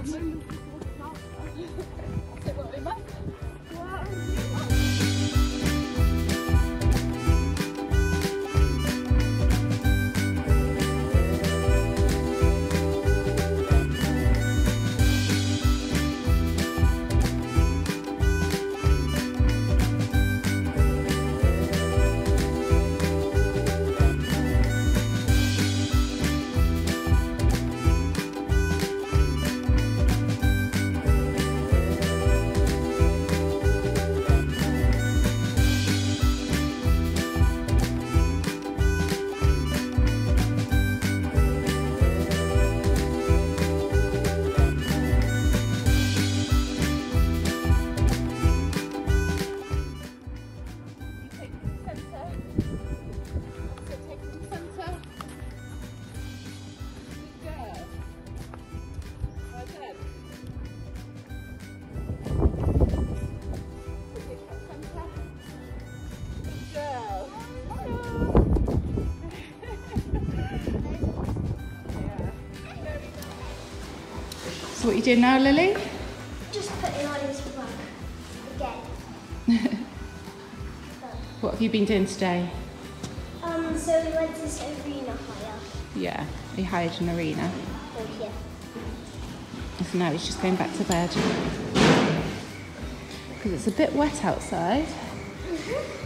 Thanks. So what are you doing now, Lily? Just putting on his rug again. what have you been doing today? Um, so we went to this arena hire. Yeah, he hired an arena. Oh, yeah. So now he's just going back to bed. Because it's a bit wet outside. Mm -hmm.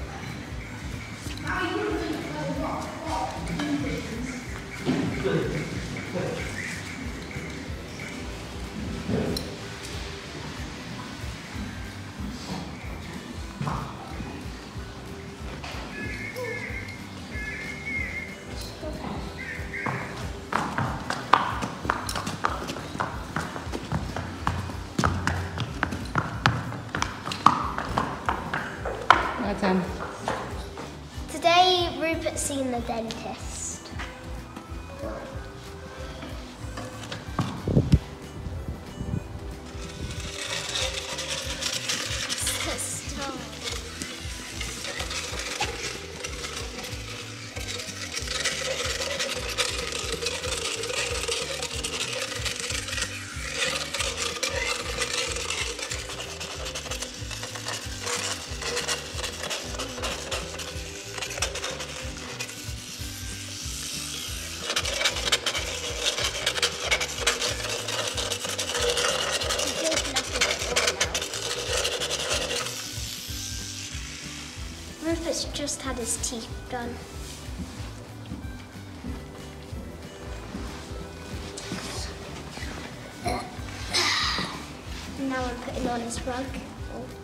Today, Rupert's seen the dentist. Just had his teeth done. Now I'm putting on his rug. Oh,